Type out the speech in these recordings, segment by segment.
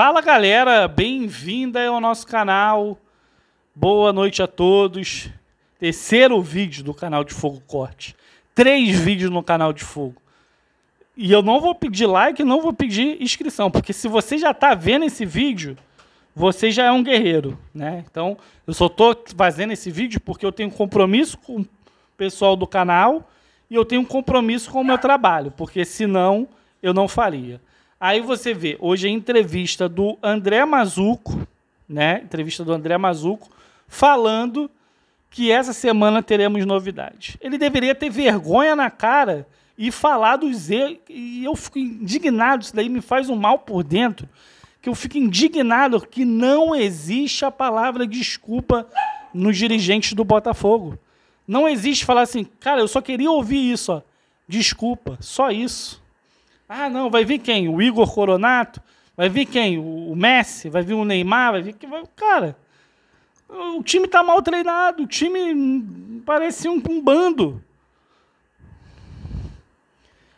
Fala galera, bem-vinda ao nosso canal. Boa noite a todos. Terceiro vídeo do canal de Fogo Corte. Três vídeos no canal de Fogo. E eu não vou pedir like, não vou pedir inscrição, porque se você já está vendo esse vídeo, você já é um guerreiro, né? Então, eu só estou fazendo esse vídeo porque eu tenho compromisso com o pessoal do canal e eu tenho um compromisso com o meu trabalho, porque senão eu não faria. Aí você vê, hoje a entrevista do André Mazuco, né? Entrevista do André Mazuco, falando que essa semana teremos novidades. Ele deveria ter vergonha na cara e falar dos erros. E eu fico indignado, isso daí me faz um mal por dentro, que eu fico indignado que não existe a palavra desculpa nos dirigentes do Botafogo. Não existe falar assim, cara, eu só queria ouvir isso, ó. Desculpa, só isso. Ah, não, vai vir quem? O Igor Coronato? Vai vir quem? O Messi? Vai vir o Neymar? Vai vir quem? Cara, o time está mal treinado. O time parece um, um bando.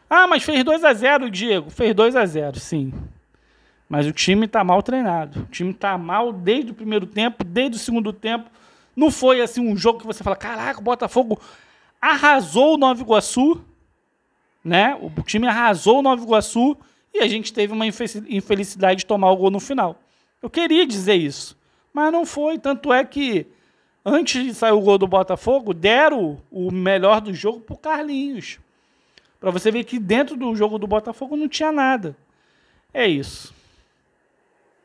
Ah, mas fez 2 a 0 Diego. Fez 2 a 0 sim. Mas o time está mal treinado. O time está mal desde o primeiro tempo, desde o segundo tempo. Não foi assim um jogo que você fala, caraca, o Botafogo arrasou o Nova Iguaçu né? O time arrasou o Nova Iguaçu e a gente teve uma infelicidade de tomar o gol no final. Eu queria dizer isso, mas não foi. Tanto é que antes de sair o gol do Botafogo, deram o melhor do jogo para o Carlinhos. Para você ver que dentro do jogo do Botafogo não tinha nada. É isso.